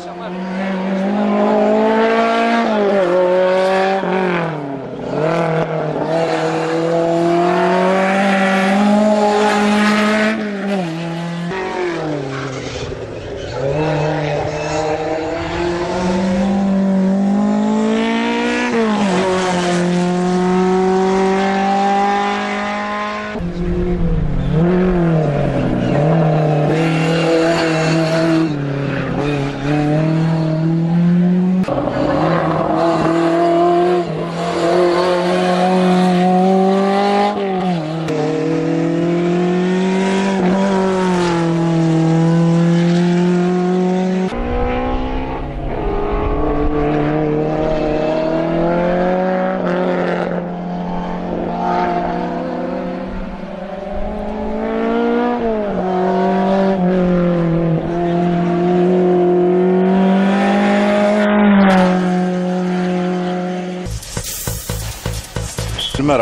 chamar.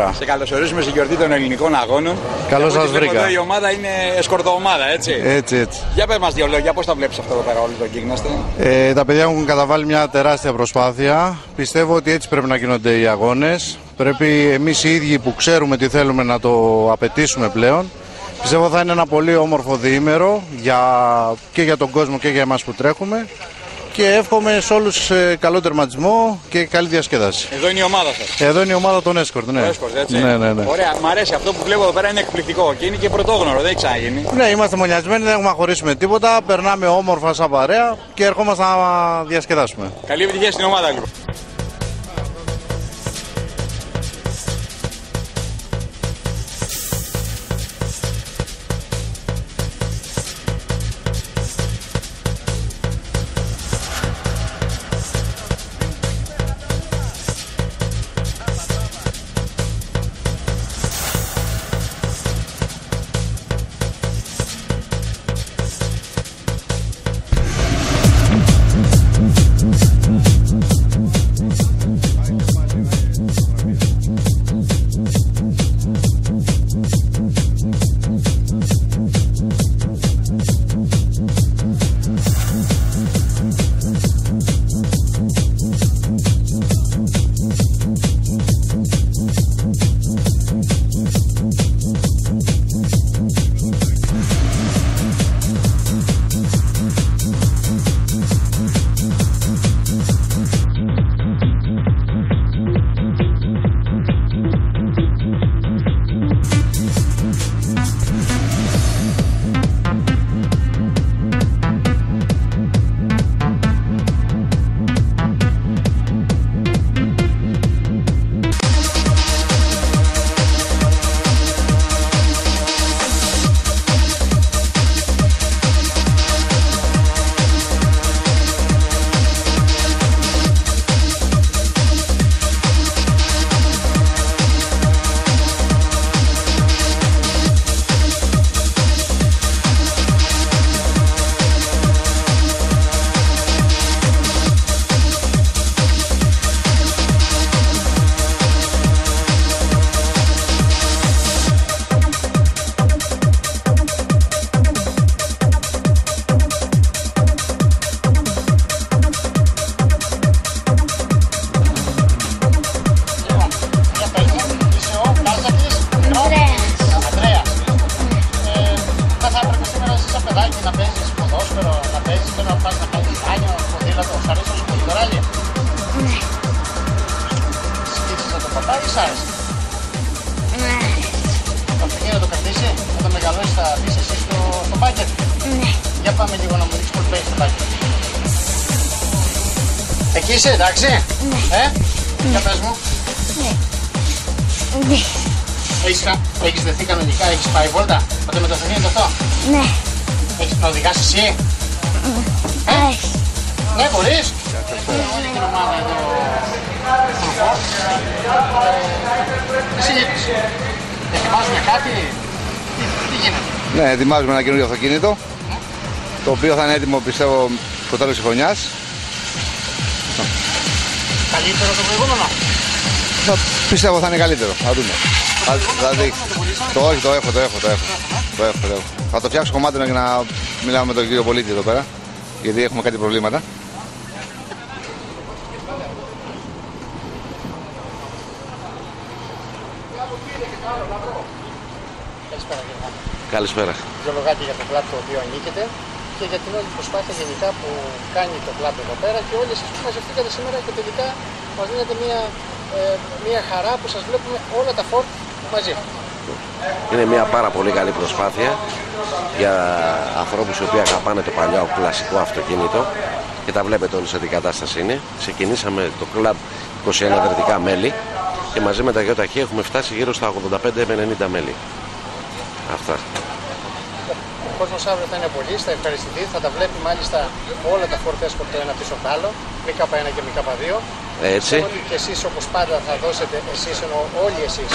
Καλημέρα. Σε καλωσορίζουμε στην γιορτή των ελληνικών αγώνων. Καλώς σας βρήκα. Εδώ η ομάδα είναι σκορδοομάδα, έτσι. Έτσι, έτσι. Για πες μας δύο λόγια, πώς τα βλέπεις αυτό εδώ πέρα, όλο το γίγναστε. Ε, τα παιδιά έχουν καταβάλει μια τεράστια προσπάθεια. Πιστεύω ότι έτσι πρέπει να γίνονται οι αγώνες. Πρέπει εμείς οι ίδιοι που ξέρουμε τι θέλουμε να το απαιτήσουμε πλέον. Πιστεύω θα είναι ένα πολύ όμορφο διήμερο για... και για τον κόσμο και για εμάς που τρέχουμε και εύχομαι σε όλους καλό τερματισμό και καλή διασκέδαση. Εδώ είναι η ομάδα σας. Εδώ είναι η ομάδα των Escort, ναι. Escort, έτσι. Ναι, ναι, ναι. Ωραία, μου αρέσει αυτό που βλέπω εδώ πέρα είναι εκπληκτικό και είναι και πρωτόγνωρο, δεν έχει ξαναγίνει. Ναι, είμαστε μονιασμένοι, δεν έχουμε χωρίσει με τίποτα. Περνάμε όμορφα σαν παρέα και ερχόμαστε να διασκεδάσουμε. Καλή επιτυχία στην ομάδα λοιπόν. Είσαι, εντάξει. Ναι. Ε, για πες μου. Ναι. Ναι. Έχεις, κα- έχεις δεθεί κανονικά, έχεις πάει βόλτα; Με το μεταφρονείο αυτό; Ναι. Έχεις να οδηγάς εσύ; Όχι. Ναι, μπορείς. Όλη την ομάδα εδώ. Εσύ λείπεις. Ετοιμάζουμε κάτι; Τι, τι γίνεται; Ναι, ετοιμάζουμε ένα καινούριο αυτοκίνητο. Το οποίο θα είναι έτοιμο πιστεύω στο τέλος της χρονιάς καλύτερο το προηγούμενο. Θα, πιστεύω θα είναι καλύτερο. Θα δούμε. Το, θα, θα το, όχι, το έχω, το έχω, το έχω. Το έχω, το έχω. Θα το φτιάξω κομμάτι για να μιλάμε με τον κύριο Πολίτη εδώ πέρα. Γιατί έχουμε κάτι προβλήματα. Καλησπέρα. Δύο λογάκι για το πλάτο το οποίο ανήκεται και για την όλη προσπάθεια γενικά που κάνει το κλαμπ εδώ πέρα και όλοι εσείς που μαζευτήκατε σήμερα και τελικά μας δίνετε μια, ε, μια χαρά που σας βλέπουμε όλα τα φόρτ μαζί. Είναι μια πάρα πολύ καλή προσπάθεια για ανθρώπους οι οποίοι αγαπάνε το παλιό κλασικό αυτοκίνητο και τα βλέπετε όλοι σε τι κατάσταση είναι. Ξεκινήσαμε το κλαμπ 21 δρετικά μέλη και μαζί με τα ΓΕΟΤΑΧΗ έχουμε φτάσει γύρω στα 85 με 90 μέλη. Αυτά. Ο κόσμος αύριο θα είναι πολύ, θα ευχαριστηθεί, θα τα βλέπει μάλιστα όλα τα Ford Escort το ένα πίσω από το άλλο, ΜΚ1 και ΜΚ2. Έτσι. Ξέρω ότι και εσείς όπως πάντα θα δώσετε, εσείς εννοώ όλοι εσείς,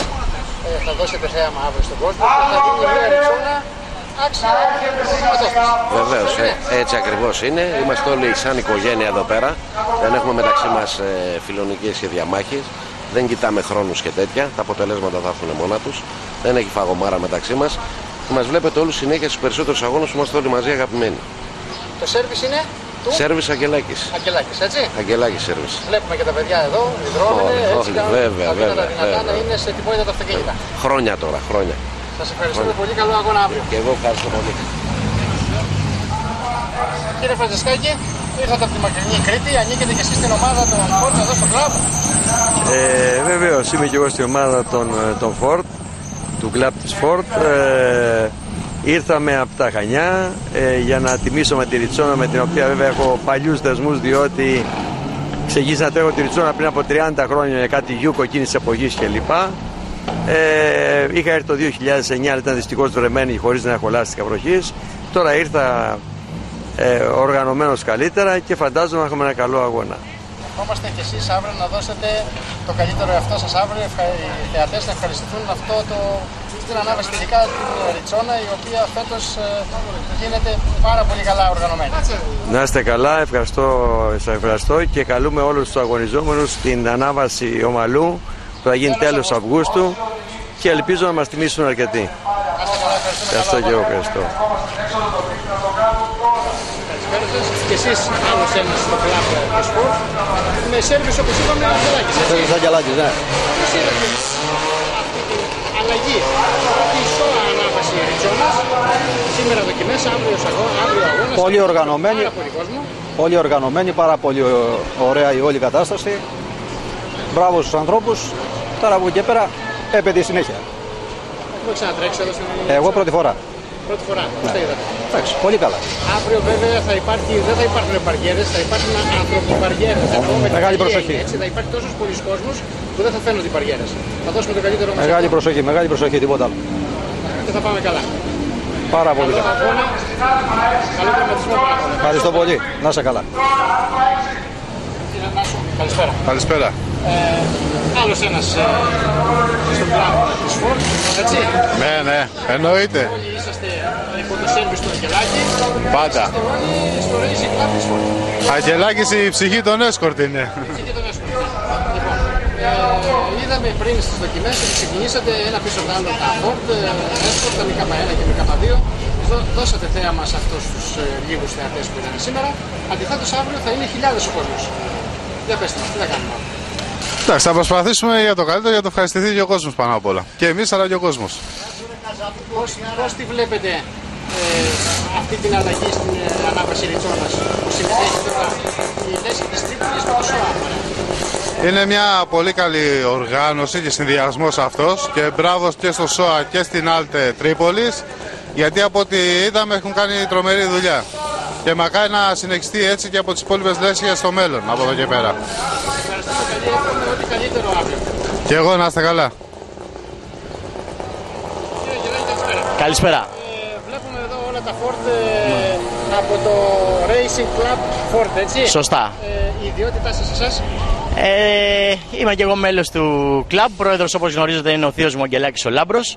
ε, θα δώσετε θέαμα αύριο στον κόσμο και θα δίνει μια ριτσόνα άξια του Βεβαίως, έτσι ακριβώς είναι. Είμαστε όλοι σαν οικογένεια εδώ πέρα. Δεν έχουμε μεταξύ μας ε, φιλονικίες και διαμάχες. Δεν κοιτάμε χρόνους και τέτοια. Τα αποτελέσματα θα έρθουν μόνα τους. Δεν έχει φαγωμάρα μεταξύ μας. Και μας βλέπετε όλους συνέχεια στους περισσότερους αγώνες που είμαστε όλοι μαζί αγαπημένοι. Το σέρβις είναι του Σέρβις Αγγελάκης. Αγγελάκης, έτσι; Αγγελάκης Σέρβις. Βλέπουμε και τα παιδιά εδώ, υδρώνουν, Όλοι, έτσι όλοι, κάνουν βέβαια, τα βήματα βέβαια, δυνατά βέβαια. να είναι σε τυπότητα τα αυτοκίνητα. Χρόνια τώρα, χρόνια. Σας ευχαριστούμε πολύ, καλό αγώνα αύριο. Και εγώ ευχαριστώ πολύ. Κύριε Φραντζεσκάκη, ήρθατε από τη μακρινή Κρήτη, ανήκετε και εσείς στην ομάδα των Ford εδώ στο κλαμπ. Ε, Βεβαίως είμαι και εγώ στην ομάδα των, ε, των Ford, του κλαμπ της Ford. Ε, ήρθαμε από τα Χανιά ε, για να τιμήσουμε τη Ριτσόνα με την οποία βέβαια έχω παλιούς δεσμούς διότι ξεκίνησα να τρέχω τη Ριτσόνα πριν από 30 χρόνια για κάτι γιούκο εκείνης της εποχής κλπ. Ε, είχα έρθει το 2009 αλλά ήταν δυστυχώς βρεμένη χωρίς να έχω λάστιχα βροχής. Τώρα ήρθα ε, οργανωμένος καλύτερα και φαντάζομαι να έχουμε ένα καλό αγώνα. Ευχόμαστε και εσείς αύριο να δώσετε το καλύτερο εαυτό σας αύριο. Ευχα- Οι θεατές να ευχαριστηθούν με αυτό το, την ανάβαση τελικά την Ριτσόνα, η οποία φέτος ε, γίνεται πάρα πολύ καλά οργανωμένη. Να είστε καλά, ευχαριστώ, σας ευχαριστώ και καλούμε όλους τους αγωνιζόμενους στην ανάβαση ομαλού που θα γίνει τέλος Αυγούστου και ελπίζω να μας τιμήσουν αρκετοί. Να είστε καλά, ευχαριστούμε. Ευχαριστώ Καλό και εγώ, αγώνα. ευχαριστώ. Καλησπέρα σας. Και εσείς άλλος ένας στο κλαμπ του σπορτ. Με σέρβις όπως είπαμε, Αγγελάκης, έτσι. Θέλει Αγγελάκης, ναι. Πώς είδατε αυτή την αλλαγή, τη ΣΟΑΑ ανάβαση Ριτσόνας. Σήμερα δοκιμές, αύριο αγώνα, αύριο αγώνας. Πολύ οργανωμένη. Πάρα πολύ κόσμο. Πολύ οργανωμένη, πάρα πολύ ω- ωραία η όλη κατάσταση. Μπράβο στους ανθρώπους. Τώρα από εκεί και πέρα έπεται η συνέχεια. Έχουμε ξανατρέξει εδώ στην Ελλάδα. Εγώ πρώτη φορά. Πρώτη φορά. Πώς τα είδατε; Εντάξει, πολύ καλά. Αύριο βέβαια θα υπάρχει, δεν θα υπάρχουν μπαριέρες, θα υπάρχουν ανθρωποπαριέρες. Θα πω με την Μεγάλη καλή προσοχή. έννοια, Έτσι, θα υπάρχει τόσος πολλοί κόσμος που δεν θα φαίνονται οι μπαριέρες. Θα δώσουμε το καλύτερο μας Μεγάλη εδώ προσοχή, μεγάλη προσοχή, τίποτα άλλο. και θα πάμε καλά. Πάρα πολύ Καλό καλά. αγώνα, καλό τερματισμό παράγοντα. Ευχαριστώ πολύ. Να είσαι καλά. Κύριε Νάσο, καλησπέρα. Καλησπέρα. Ε, άλλος ένας ε, στον κλαμπ της Ford, έτσι. Ναι, ναι, εννοείται. Όλοι είσαστε υπό το σέρβις του Αγγελάκη. Πάντα. Είστε όλοι στο Racing Club της Ford. Αγγελάκης η ψυχή των έσκορτ είναι. Έτσι και τον έσχολο. Λοιπόν, ε, είδαμε πριν στις δοκιμές ότι ξεκινήσατε ένα πίσω από το άλλο τα Ford, ε, Escort, τα ΜΚ1 και ΜΚ2. Δώ- Δώσατε θέαμα σε αυτούς τους ε, λίγους θεατές που ήταν σήμερα. Αντιθέτως αύριο θα είναι χιλιάδες ο κόσμος. Για πέστε μας, τι θα κάνουμε; Αύριο. Εντάξει, θα προσπαθήσουμε για το καλύτερο για να το ευχαριστηθεί και ο κόσμος πάνω απ' όλα. Και εμείς αλλά και ο κόσμος. Πώς, πώς τη βλέπετε ε, αυτή την αλλαγή στην ε, ανάβαση Ριτσόνας που συμμετέχει τώρα η Λέσχη της Τρίπολης με το ΣΟΑ. Είναι μια πολύ καλή οργάνωση και συνδυασμός αυτός και μπράβο και στο ΣΟΑ και στην Άλτε Τρίπολης γιατί από ό,τι είδαμε έχουν κάνει τρομερή δουλειά. Και μακάρι να συνεχιστεί έτσι και από τις υπόλοιπες λέσχε στο μέλλον από εδώ και πέρα. Ευχαριστούμε πολύ, εύχομαι ό,τι καλύτερο αύριο. Και εγώ να είστε καλά. Κύριε Γεράκη, καλησπέρα. Καλησπέρα. Ε, βλέπουμε εδώ όλα τα Ford ε, από το Racing Club Ford, έτσι. Σωστά. Ε, η ιδιότητά σας εσάς. Ε, είμαι και εγώ μέλος του κλαμπ. Πρόεδρος όπως γνωρίζετε είναι ο θείος μου ο Αγγελάκης ο Λάμπρος.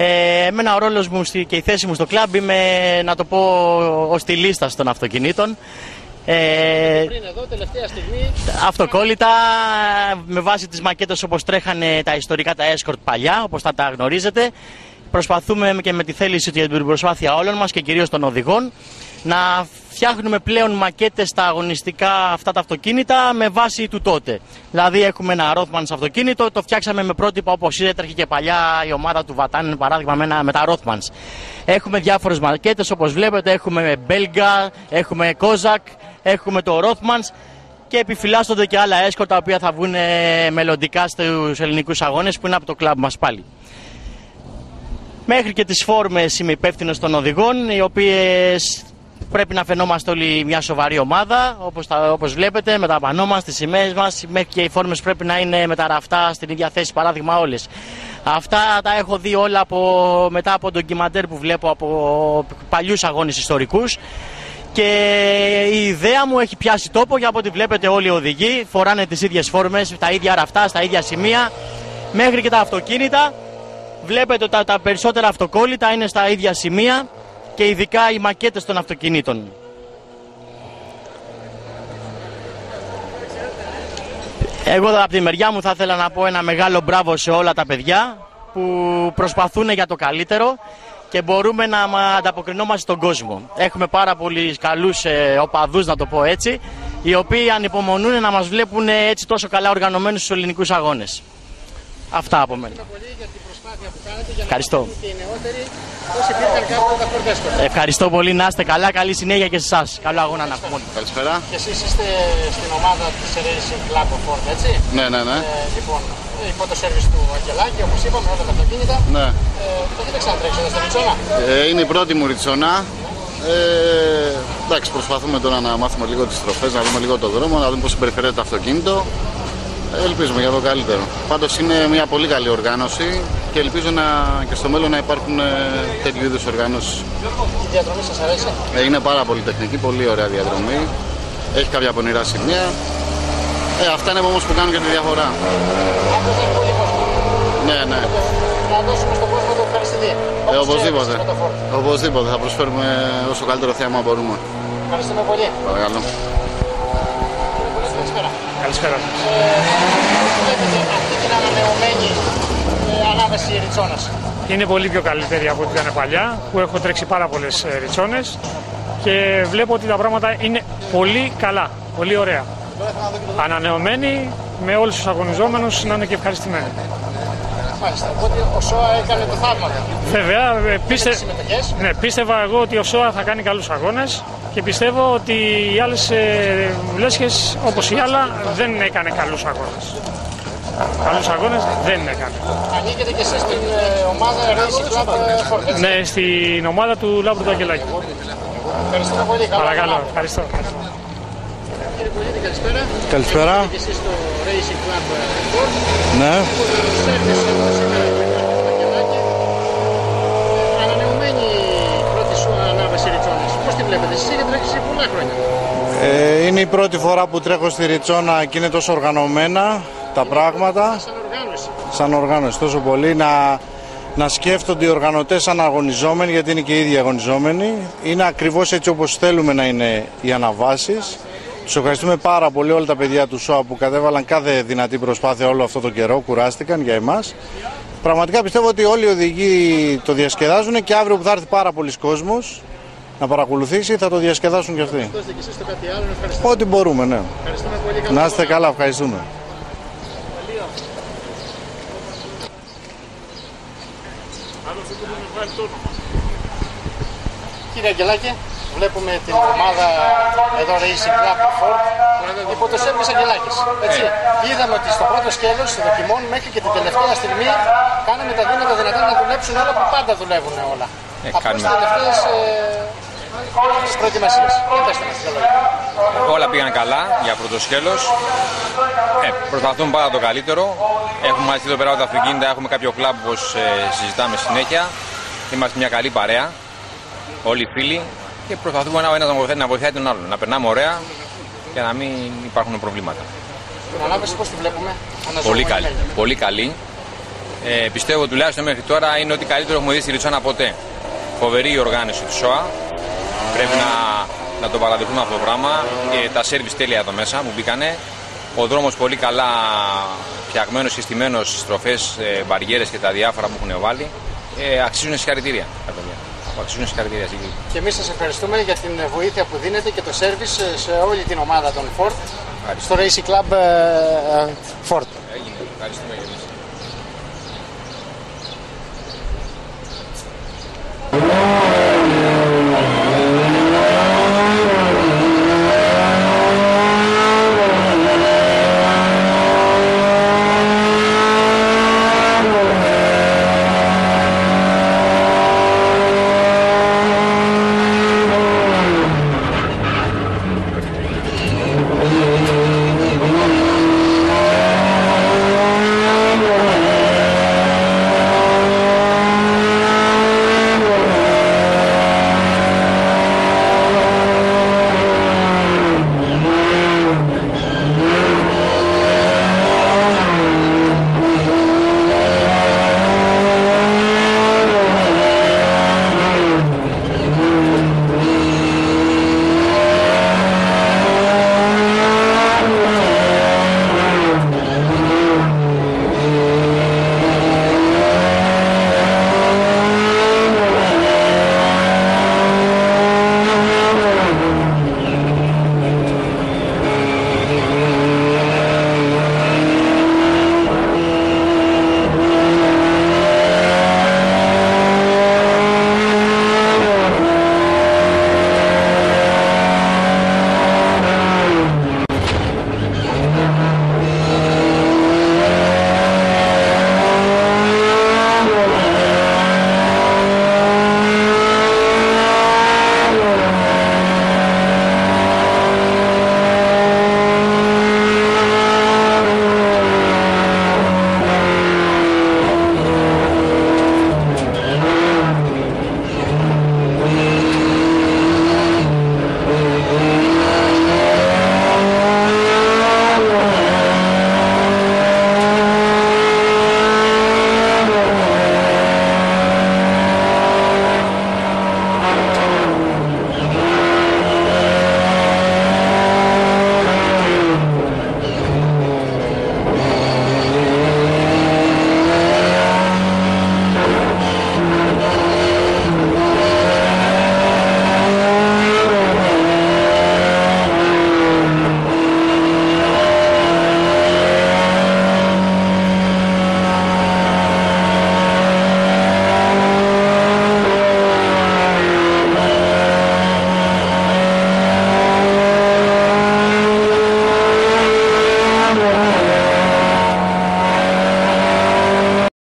Ε, εμένα ο ρόλος μου στη- και η θέση μου στο κλαμπ είμαι να το πω ο στυλίστας των αυτοκινήτων. Ε, Πριν εδώ, τελευταία στιγμή, αυτοκόλλητα με βάση τις μακέτες όπως τρέχανε τα ιστορικά τα Escort παλιά όπως θα τα γνωρίζετε. Προσπαθούμε και με τη θέληση για την προσπάθεια όλων μας και κυρίως των οδηγών να φτιάχνουμε πλέον μακέτες στα αγωνιστικά αυτά τα αυτοκίνητα με βάση του τότε. Δηλαδή έχουμε ένα Rothmans αυτοκίνητο, το φτιάξαμε με πρότυπα όπως έτρεχε και παλιά η ομάδα του Βατάν, παράδειγμα με, ένα, με τα Rothmans. Έχουμε διάφορες μακέτες όπως βλέπετε, έχουμε Belga, έχουμε Kozak, έχουμε το Rothmans και επιφυλάσσονται και άλλα έσκορ τα οποία θα βγουν ε, μελλοντικά στους ελληνικούς αγώνες που είναι από το κλαμπ μας πάλι. Μέχρι και τις φόρμες είμαι υπεύθυνος των οδηγών, οι οποίες πρέπει να φαινόμαστε όλοι μια σοβαρή ομάδα, όπως, τα, όπως βλέπετε, με τα πανό μας, τις σημαίες μας, μέχρι και οι φόρμες πρέπει να είναι με τα ραφτά στην ίδια θέση, παράδειγμα όλες. Αυτά τα έχω δει όλα από, μετά από τον ντοκιμαντέρ που βλέπω από παλιούς αγώνες ιστορικούς. Και η ιδέα μου έχει πιάσει τόπο για από ό,τι βλέπετε όλοι οι οδηγοί φοράνε τις ίδιες φόρμες, τα ίδια ραφτά, στα ίδια σημεία, μέχρι και τα αυτοκίνητα. Βλέπετε ότι τα, τα περισσότερα αυτοκόλλητα είναι στα ίδια σημεία και ειδικά οι μακέτες των αυτοκινήτων. Εγώ από τη μεριά μου θα ήθελα να πω ένα μεγάλο μπράβο σε όλα τα παιδιά που προσπαθούν για το καλύτερο και μπορούμε να ανταποκρινόμαστε στον κόσμο. Έχουμε πάρα πολλοί καλούς ε, οπαδούς να το πω έτσι οι οποίοι ανυπομονούν να μας βλέπουν έτσι τόσο καλά οργανωμένους στους ελληνικούς αγώνες. Αυτά από μένα. Ευχαριστώ. Ευχαριστώ πολύ, να είστε καλά. Καλή συνέχεια και σε εσάς. Καλό αγώνα να πούμε. Καλησπέρα. Και εσείς είστε στην ομάδα της Racing Club of Ford, έτσι; Ναι, ναι, ναι. Ε, λοιπόν, υπό το σερβις του Αγγελάκη, όπως είπαμε, όλα τα αυτοκίνητα. ναι. Ε, το έχετε ξανατρέξει εδώ στην Ριτσόνα. Ε, είναι η πρώτη μου ριτσόνα. Ε, εντάξει, προσπαθούμε τώρα να μάθουμε λίγο τις τροφές, να δούμε λίγο το δρόμο, να δούμε πώς συμπεριφέρεται το αυτοκίνητο. Ε, Ελπίζουμε για το καλύτερο. Πάντως είναι μια πολύ καλή οργάνωση και ελπίζω να, και στο μέλλον να υπάρχουν ε, τέτοιου είδους οργάνωσεις. Η διαδρομή σας αρέσει; Ε, είναι πάρα πολύ τεχνική, πολύ ωραία διαδρομή. Έχει κάποια πονηρά σημεία. Ε, αυτά είναι όμως που κάνουν και τη διαφορά. Αυτό θα έχει πολύ κόσμο. Ναι, ναι. Να δώσουμε στον κόσμο το ευχαριστηδί. Ε, οπωσδήποτε. Οπωσδήποτε. Θα προσφέρουμε όσο καλύτερο θέαμα μπορούμε. Ευχαριστούμε πολύ. Παρακαλώ. Καλησπέρα. Καλησπέρα. Πώς βλέπετε αυτή την ανανεωμένη ε, ανάβαση Ριτσόνας. Είναι πολύ πιο καλύτερη από ό,τι ήταν παλιά, που έχω τρέξει πάρα πολλές ριτσόνε και βλέπω ότι τα πράγματα είναι πολύ καλά, πολύ ωραία. Ανανεωμένοι με όλους τους αγωνιζόμενους να είναι και ευχαριστημένοι. Μάλιστα. Οπότε ο ΣΟΑ έκανε το θαύμα. Βέβαια, ε, πίστε... συμμετοχές; ναι, πίστευα εγώ ότι ο ΣΟΑ θα κάνει καλούς αγώνες και πιστεύω ότι οι άλλες ε, λέσχες όπως η άλλα δεν έκανε καλούς αγώνες. Καλούς αγώνες δεν έκανε. Ανήκετε και εσείς στην ε, ομάδα Racing Club ε, Ford. έτσι. Ναι, στην ομάδα του Λάμπρου του Αγγελάκη. Ευχαριστούμε πολύ. Καλά Παρακαλώ, αγώνα. ευχαριστώ. Κύριε Πολίτη, καλησπέρα. Καλησπέρα. Και εσείς στο Racing Club ε, Ford. Ναι. Το σέρβις εδώ σήμερα με τον Αγγελάκη. Ε, Ανανεωμένη η πρώτη σου ανάβαση Ριτσόνας. Πώς τη βλέπετε, εσείς έχετε τρέξει πολλά χρόνια. Ε, είναι η πρώτη φορά που τρέχω στη Ριτσόνα και είναι τόσο οργανωμένα τα πράγματα. Σαν οργάνωση. Σαν οργάνωση τόσο πολύ να, να σκέφτονται οι οργανωτές σαν αγωνιζόμενοι γιατί είναι και οι ίδιοι αγωνιζόμενοι. Είναι ακριβώς έτσι όπως θέλουμε να είναι οι αναβάσεις. Τους ευχαριστούμε πάρα πολύ όλα τα παιδιά του ΣΟΑ που κατέβαλαν κάθε δυνατή προσπάθεια όλο αυτό το καιρό, κουράστηκαν για εμάς. Πραγματικά πιστεύω ότι όλοι οι οδηγοί το διασκεδάζουν και αύριο που θα έρθει πάρα πολλοί κόσμος να παρακολουθήσει θα το διασκεδάσουν και αυτοί. Δώστε και εσείς το κάτι άλλο. Ευχαριστούμε. Ό,τι μπορούμε, ναι. Ευχαριστούμε πολύ. Καλό Να είστε αγώνα. καλά, ευχαριστούμε. Κύριε Αγγελάκη, βλέπουμε την ομάδα εδώ Racing Club Ford υπό το Σέρβις Αγγελάκης. Έτσι. Είδαμε ότι στο πρώτο σκέλος των δοκιμών μέχρι και την τελευταία στιγμή κάναμε τα δύνατα δυνατά να δουλέψουν όλα που πάντα δουλεύουν όλα. Ε, Από τις κάνουμε. τελευταίες ε, προετοιμασίες. Για πέστε μας δύο λόγια. Όλα πήγαν καλά για πρώτο σκέλος. Ε, προσπαθούμε πάρα το καλύτερο. Έχουμε μαζί εδώ πέρα τα αυτοκίνητα, έχουμε κάποιο κλαμπ όπως ε, συζητάμε συνέχεια. Είμαστε μια καλή παρέα, όλοι οι φίλοι και προσπαθούμε ο ένας να βοηθάει, να βοηθάει τον άλλον. Να περνάμε ωραία και να μην υπάρχουν προβλήματα. Την ανάβαση πώς τη βλέπουμε; Πολύ Αναζωογονεί καλή. καλύτερα. Πολύ καλή. Ε, πιστεύω τουλάχιστον μέχρι τώρα είναι ότι καλύτερο έχουμε δει στη Ριτσόνα ποτέ. Φοβερή η οργάνωση του ΣΟΑ. Πρέπει να, να το παραδεχτούμε αυτό το πράγμα. Ε, τα σερβις τέλεια εδώ μέσα που μπήκανε. Ο δρόμος πολύ καλά φτιαγμένος και στημένος στις στροφές, ε, μπαριέρες και τα διάφορα που έχουν βάλει. Ε, αξίζουν συγχαρητήρια τα παιδιά. Που αξίζουν συγχαρητήρια στην κλίπ. Και εμείς σας ευχαριστούμε για την βοήθεια που δίνετε και το σερβις ε, σε όλη την ομάδα των Ford στο Racing Club ε, ε, Ford. Έγινε. Ευχαριστούμε για εμείς.